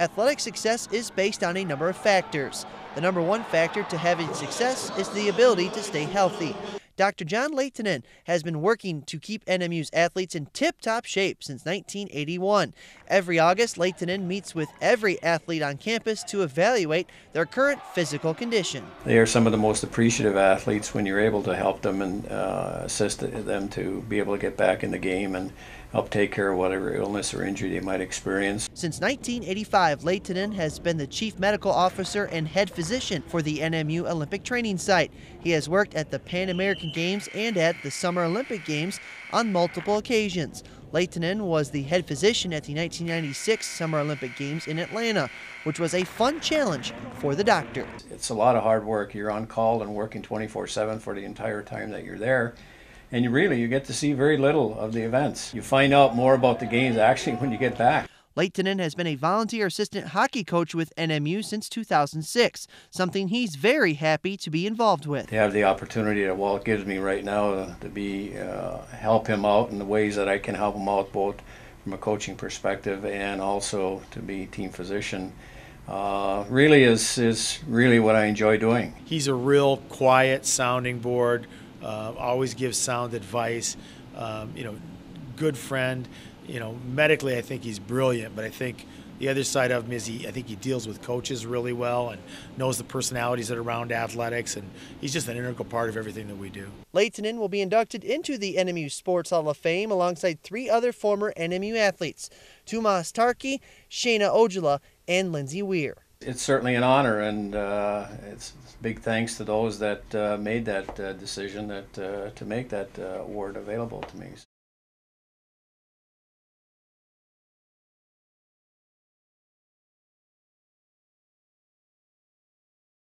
Athletic success is based on a number of factors. The number one factor to having success is the ability to stay healthy. Dr. John Lehtinen has been working to keep NMU's athletes in tip top shape since 1981. Every August, Lehtinen meets with every athlete on campus to evaluate their current physical condition. They are some of the most appreciative athletes when you're able to help them and uh, assist them to be able to get back in the game and help take care of whatever illness or injury they might experience. Since 1985, Lehtinen has been the chief medical officer and head physician for the NMU Olympic Training Site. He has worked at the Pan American Games and at the Summer Olympic Games on multiple occasions. Lehtinen was the head physician at the 1996 Summer Olympic Games in Atlanta, which was a fun challenge for the doctor. It's a lot of hard work. You're on call and working 24-7 for the entire time that you're there and you really you get to see very little of the events. You find out more about the games actually when you get back. Lehtinen has been a volunteer assistant hockey coach with NMU since 2006, something he's very happy to be involved with. To have the opportunity that Walt gives me right now to be uh, help him out in the ways that I can help him out both from a coaching perspective and also to be team physician. Uh, really is is really what I enjoy doing. He's a real quiet sounding board uh, always gives sound advice. Um, you know, good friend. You know, medically, I think he's brilliant, but I think the other side of him is he. I think he deals with coaches really well and knows the personalities that are around athletics, and he's just an integral part of everything that we do. Lehtinen will be inducted into the NMU Sports Hall of Fame alongside three other former NMU athletes: Tumas Tarkey, Shayna Ojala, and Lindsey Weir. It's certainly an honor, and uh, it's big thanks to those that uh, made that uh, decision that uh, to make that uh, award available to me.